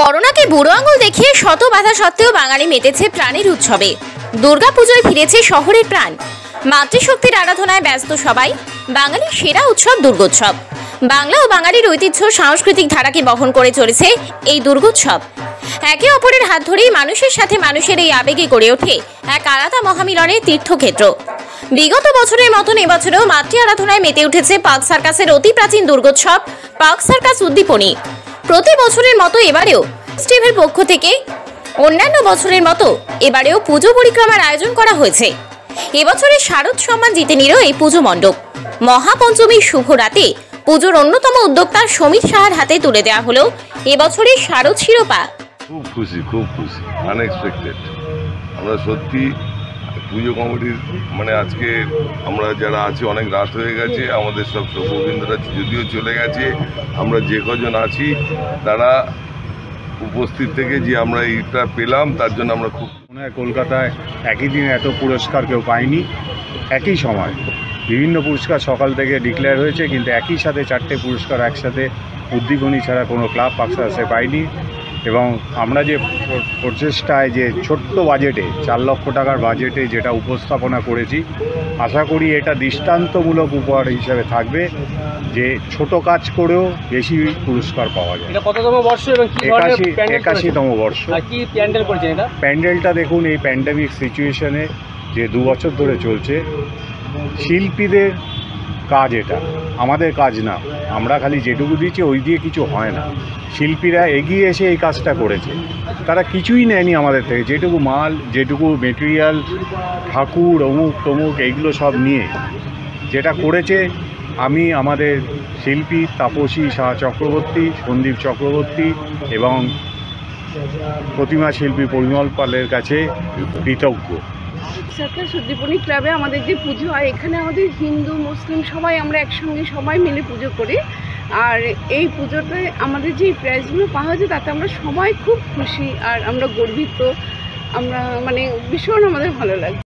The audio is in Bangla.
করোনাকে বুড়ো আঙুল দেখিয়ে শত বাধা সত্ত্বেও বাঙালি মেতেছে প্রাণের উৎসবে। দুর্গাপুজোয় ফিরেছে শহরের প্রাণ। মাতৃশক্তির আরাধনায় ব্যস্ত সবাই, বাঙালির সেরা উৎসব দুর্গোৎসব। বাংলা ও বাঙালির ঐতিহ্য সাংস্কৃতিক ধারাকে বহন করে চলেছে এই দুর্গোৎসব। একে অপরের হাত ধরেই মানুষের সাথে মানুষের এই আবেগে গড়ে ওঠে এক আলাদা মহামিলনের তীর্থক্ষেত্র। বিগত বছরের মতন এবছরেও মাতৃ আরাধনায় মেতে উঠেছে পার্ক সার্কাসের অতি প্রাচীন দুর্গোৎসব পার্ক সার্কাস উদ্দীপনী। প্রতি বছরের মতো এবারেও স্টিভের পক্ষ থেকে অন্যান্য বছরের মতো এবারেও পুজো পরিক্রমার আয়োজন করা হয়েছে। এবছরের শারদ সম্মান জিতে নিল এই পুজো মণ্ডপ। মহাপঞ্চমীর শুভ রাতে পুজোর অন্যতম উদ্যোক্তা সমীর সাহার হাতে তুলে দেওয়া হলো এবছরের শারদ শিরোপা। খুব খুশি খুব খুশি আনএক্সপেক্টেড আমরা সত্যি পুজো কমিটির মানে আজকে আমরা যারা আছি অনেক রাত হয়ে গেছে, আমাদের সব সভ্যবৃন্দরা যদিও চলে গেছে, আমরা যে কজন আছি, তারা উপস্থিত থেকে যে আমরা এইটা পেলাম, তার জন্য আমরা খুব কলকাতায় একই দিনে এত পুরস্কার কেউ পায়নি, একই সময়। বিভিন্ন পুরস্কার সকাল থেকে ডিক্লেয়ার হয়েছে, কিন্তু একই সাথে চারটে পুরস্কার একসাথে উদ্দীপনী ছাড়া কোনো ক্লাব পাকসাসে পায়নি। এবং আমরা যে প্রচেষ্টায় যে ছোট্ট বাজেটে চার লক্ষ টাকার বাজেটে যেটা উপস্থাপনা করেছি আশা করি এটা দৃষ্টান্তমূলক উপহার হিসাবে থাকবে যে ছোট কাজ করেও বেশি পুরস্কার পাওয়া যায়। এটা কততম বর্ষ এবং একাশি একাশিতম বর্ষ। কি প্যান্ডেল করেছেন এটা? প্যান্ডেলটা দেখুন এই প্যান্ডামিক সিচুয়েশনে যে দু বছর ধরে চলছে শিল্পীদের কাজ এটা আমাদের কাজ না। আমরা খালি যেটুকু দিচ্ছি ওই দিয়ে কিছু হয় না। শিল্পীরা এগিয়ে এসে এই কাজটা করেছে। তারা কিছুই নেয়নি আমাদের থেকে। যেটুকু মাল, যেটুকু মেটেরিয়াল ঠাকুর, অমুক, তমুক, এইগুলো সব নিয়ে। যেটা করেছে, আমি, আমাদের শিল্পী তাপসী শাহ চক্রবর্তী, সন্দীপ চক্রবর্তী এবং প্রতিমা শিল্পী পরিমল পালের কাছে কৃতজ্ঞ। সার্কাস উদ্দীপনী ক্লাবে আমাদের যে পুজো হয় এখানে আমাদের হিন্দু, মুসলিম সবাই আমরা একসঙ্গে সবাই মিলে পুজো করি। আর এই পুজোতে আমাদের যে প্রাইজগুলো পাওয়া যায়, তাতে আমরা সবাই খুব খুশি, আর আমরা গর্বিত। আমরা মানে ভীষণ আমাদের ভালো লাগে।